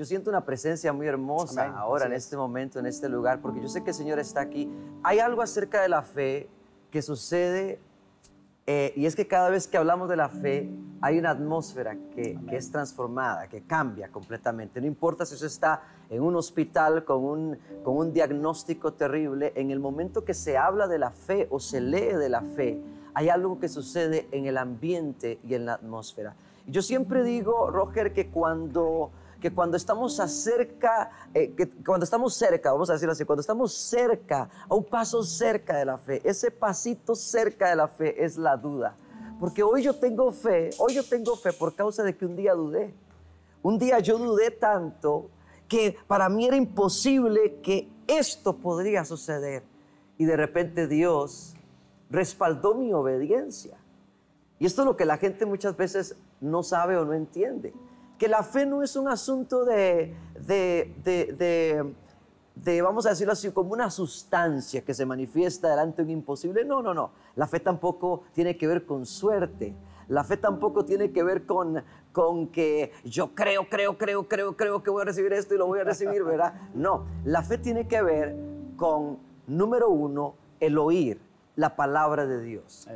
Yo siento una presencia muy hermosa ahora, en este momento, en este lugar, porque yo sé que el Señor está aquí. Hay algo acerca de la fe que sucede, eh, y es que cada vez que hablamos de la fe, hay una atmósfera que, es transformada, que cambia completamente. No importa si usted está en un hospital con un, con un diagnóstico terrible, en el momento que se habla de la fe o se lee de la fe, hay algo que sucede en el ambiente y en la atmósfera. Yo siempre digo, Roger, que cuando que cuando estamos acerca, eh, que cuando estamos cerca, vamos a decirlo así, cuando estamos cerca, a un paso cerca de la fe, ese pasito cerca de la fe es la duda. Porque hoy yo tengo fe, hoy yo tengo fe por causa de que un día dudé. Un día yo dudé tanto que para mí era imposible que esto podría suceder. Y de repente Dios respaldó mi obediencia. Y esto es lo que la gente muchas veces no sabe o no entiende que la fe no es un asunto de, de, vamos a decirlo así, como una sustancia que se manifiesta delante de un imposible. No, no, no. La fe tampoco tiene que ver con suerte. La fe tampoco tiene que ver con, con que yo creo, creo, creo, creo, creo que voy a recibir esto y lo voy a recibir, ¿verdad? No, la fe tiene que ver con, número uno, el oír la palabra de Dios.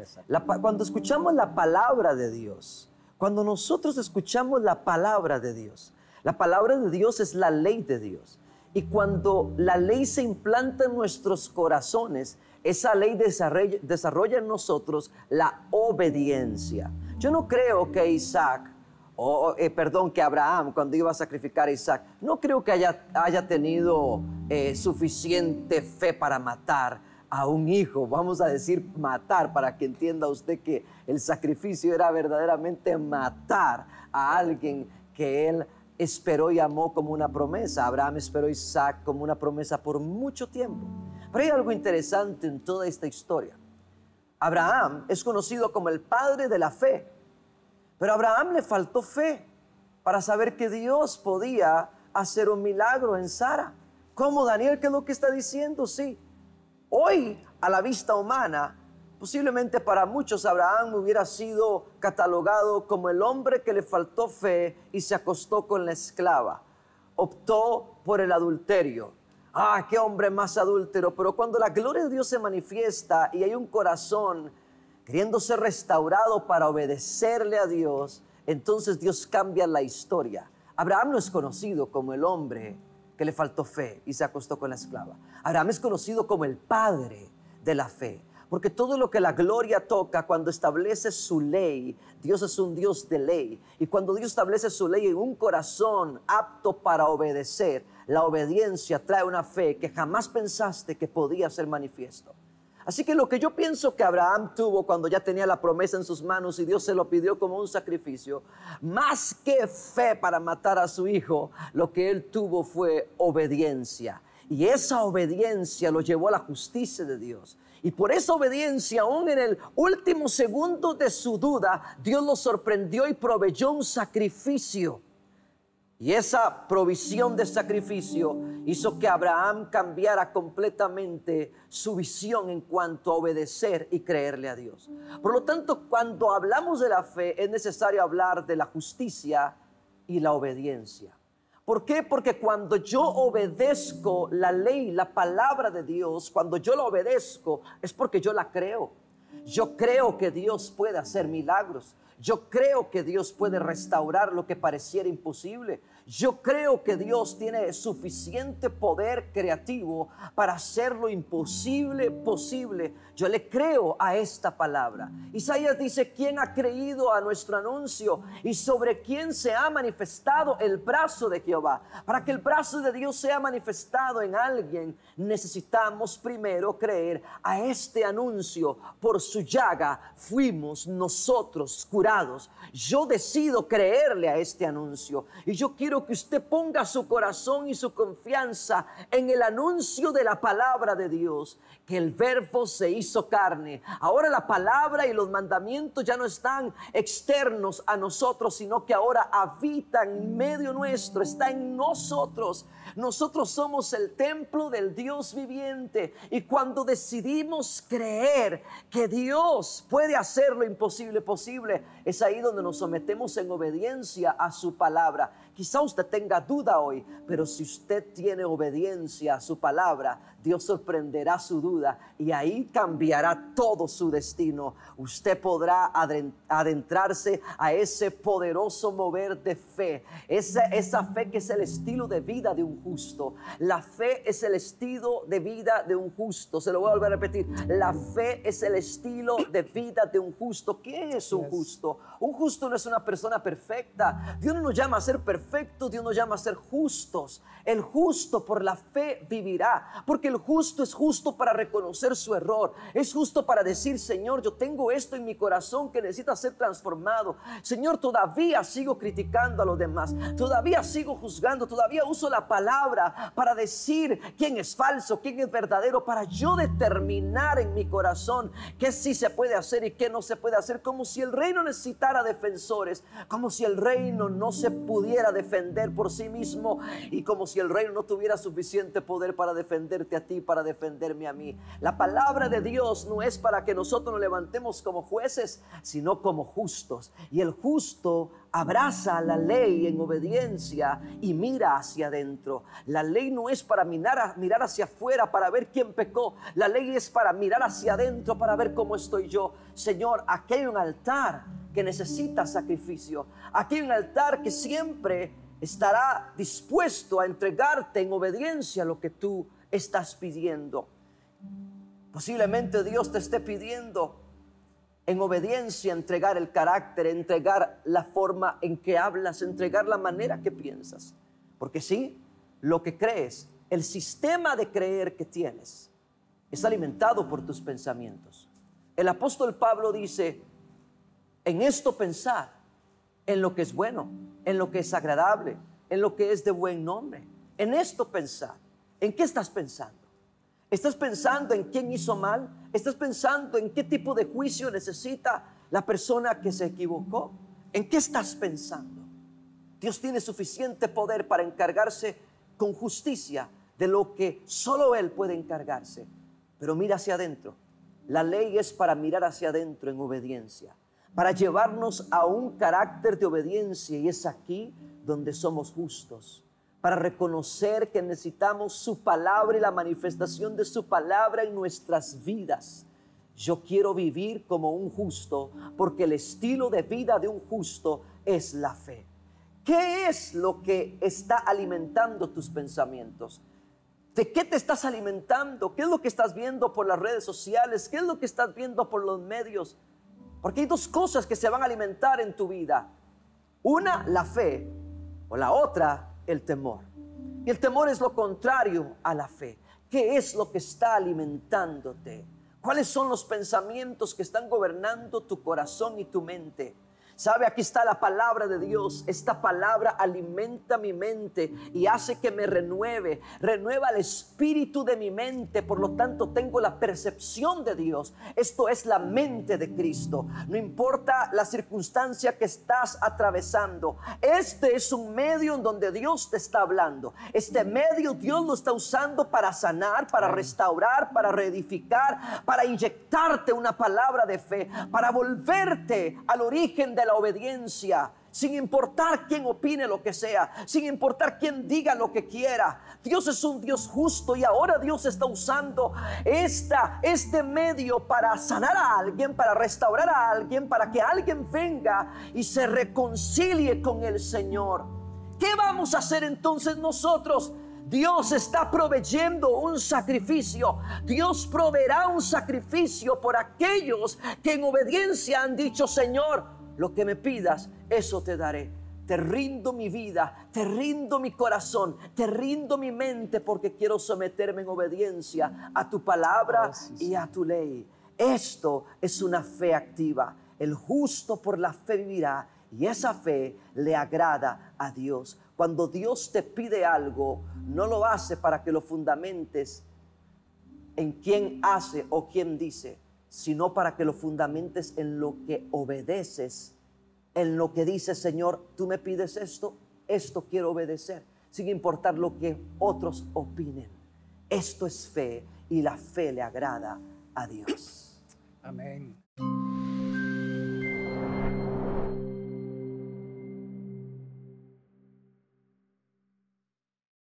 cuando escuchamos la palabra de Dios, cuando nosotros escuchamos la palabra de Dios, la palabra de Dios es la ley de Dios. Y cuando la ley se implanta en nuestros corazones, esa ley desarrolla, en nosotros la obediencia. Yo no creo que Isaac, o eh, perdón, que Abraham, cuando iba a sacrificar a Isaac, no creo que haya, tenido eh, suficiente fe para matar a un hijo, vamos a decir matar, para que entienda usted que el sacrificio era verdaderamente matar a alguien que él esperó y amó como una promesa. Abraham esperó a Isaac como una promesa por mucho tiempo. Pero hay algo interesante en toda esta historia. Abraham es conocido como el padre de la fe, pero a Abraham le faltó fe para saber que Dios podía hacer un milagro en Sara. ¿Cómo Daniel? ¿Qué es lo que está diciendo? Sí, Hoy, a la vista humana, posiblemente para muchos Abraham hubiera sido catalogado como el hombre que le faltó fe y se acostó con la esclava. Optó por el adulterio. Ah, qué hombre más adúltero. Pero cuando la gloria de Dios se manifiesta y hay un corazón queriendo ser restaurado para obedecerle a Dios, entonces Dios cambia la historia. Abraham no es conocido como el hombre que le faltó fe y se acostó con la esclava. Abraham es conocido como el padre de la fe, porque todo lo que la gloria toca, cuando establece su ley, Dios es un Dios de ley. Y cuando Dios establece su ley en un corazón apto para obedecer, la obediencia trae una fe que jamás pensaste que podía ser manifiesto. Así que lo que yo pienso que Abraham tuvo cuando ya tenía la promesa en sus manos y Dios se lo pidió como un sacrificio, más que fe para matar a su hijo, lo que él tuvo fue obediencia. Y esa obediencia lo llevó a la justicia de Dios. Y por esa obediencia, aún en el último segundo de su duda, Dios lo sorprendió y proveyó un sacrificio. Y esa provisión de sacrificio hizo que Abraham cambiara completamente su visión en cuanto a obedecer y creerle a Dios. Por lo tanto, cuando hablamos de la fe, es necesario hablar de la justicia y la obediencia. ¿Por qué? Porque cuando yo obedezco la ley, la palabra de Dios, cuando yo la obedezco, es porque yo la creo. Yo creo que Dios puede hacer milagros. Yo creo que Dios puede restaurar lo que pareciera imposible. Yo creo que Dios tiene suficiente poder creativo para hacer lo imposible posible. Yo le creo a esta palabra. Isaías dice, ¿quién ha creído a nuestro anuncio y sobre quién se ha manifestado el brazo de Jehová? Para que el brazo de Dios sea manifestado en alguien, necesitamos primero creer a este anuncio. Por su llaga fuimos nosotros curados. Yo decido creerle a este anuncio. Y yo quiero que usted ponga su corazón y su confianza en el anuncio de la palabra de Dios, que el verbo se hizo carne. Ahora la palabra y los mandamientos ya no están externos a nosotros, sino que ahora habitan en medio nuestro, está en nosotros. Nosotros somos el templo del Dios viviente y cuando decidimos creer que Dios puede hacer lo imposible posible, es ahí donde nos sometemos en obediencia a su palabra. Quizá usted tenga duda hoy, pero si usted tiene obediencia a su palabra, Dios sorprenderá su duda y ahí cambiará todo su destino. Usted podrá adentrarse a ese poderoso mover de fe. Esa, esa fe que es el estilo de vida de un justo. La fe es el estilo de vida de un justo. Se lo voy a volver a repetir. La fe es el estilo de vida de un justo. ¿Quién es un justo? Un justo no es una persona perfecta. Dios no nos llama a ser perfectos, Dios nos llama a ser justos. El justo por la fe vivirá, porque el justo es justo para reconocer su error, es justo para decir, Señor, yo tengo esto en mi corazón que necesita ser transformado. Señor, todavía sigo criticando a los demás, todavía sigo juzgando, todavía uso la palabra para decir quién es falso, quién es verdadero, para yo determinar en mi corazón qué sí se puede hacer y qué no se puede hacer, como si el reino necesitara defensores, como si el reino no se pudiera defender por sí mismo y como si si el reino no tuviera suficiente poder para defenderte a ti, para defenderme a mí. La palabra de Dios no es para que nosotros nos levantemos como jueces, sino como justos. Y el justo abraza la ley en obediencia y mira hacia adentro. La ley no es para mirar, hacia afuera para ver quién pecó. La ley es para mirar hacia adentro para ver cómo estoy yo. Señor, aquí hay un altar que necesita sacrificio. Aquí hay un altar que siempre estará dispuesto a entregarte en obediencia lo que tú estás pidiendo. Posiblemente Dios te esté pidiendo en obediencia entregar el carácter, entregar la forma en que hablas, entregar la manera que piensas. Porque sí, lo que crees, el sistema de creer que tienes, es alimentado por tus pensamientos. El apóstol Pablo dice, en esto pensar, en lo que es bueno, en lo que es agradable, en lo que es de buen nombre. En esto pensar. ¿En qué estás pensando? ¿Estás pensando en quién hizo mal? ¿Estás pensando en qué tipo de juicio necesita la persona que se equivocó? ¿En qué estás pensando? Dios tiene suficiente poder para encargarse con justicia de lo que solo Él puede encargarse. Pero mira hacia adentro. La ley es para mirar hacia adentro en obediencia para llevarnos a un carácter de obediencia y es aquí donde somos justos, para reconocer que necesitamos su palabra y la manifestación de su palabra en nuestras vidas. Yo quiero vivir como un justo porque el estilo de vida de un justo es la fe. ¿Qué es lo que está alimentando tus pensamientos? ¿De qué te estás alimentando? ¿Qué es lo que estás viendo por las redes sociales? ¿Qué es lo que estás viendo por los medios? Porque hay dos cosas que se van a alimentar en tu vida. Una, la fe, o la otra, el temor. Y el temor es lo contrario a la fe. ¿Qué es lo que está alimentándote? ¿Cuáles son los pensamientos que están gobernando tu corazón y tu mente? Sabe, aquí está la palabra de Dios. Esta palabra alimenta mi mente y hace que me renueve. Renueva el espíritu de mi mente. Por lo tanto, tengo la percepción de Dios. Esto es la mente de Cristo. No importa la circunstancia que estás atravesando. Este es un medio en donde Dios te está hablando. Este medio Dios lo está usando para sanar, para restaurar, para reedificar, para inyectarte una palabra de fe, para volverte al origen de la obediencia, sin importar quién opine lo que sea, sin importar quién diga lo que quiera. Dios es un Dios justo y ahora Dios está usando esta, este medio para sanar a alguien, para restaurar a alguien, para que alguien venga y se reconcilie con el Señor. ¿Qué vamos a hacer entonces nosotros? Dios está proveyendo un sacrificio. Dios proveerá un sacrificio por aquellos que en obediencia han dicho, Señor, lo que me pidas, eso te daré. Te rindo mi vida, te rindo mi corazón, te rindo mi mente porque quiero someterme en obediencia a tu palabra y a tu ley. Esto es una fe activa. El justo por la fe vivirá y esa fe le agrada a Dios. Cuando Dios te pide algo, no lo hace para que lo fundamentes en quién hace o quién dice, sino para que lo fundamentes en lo que obedeces, en lo que dice Señor, tú me pides esto, esto quiero obedecer, sin importar lo que otros opinen. Esto es fe y la fe le agrada a Dios. Amén.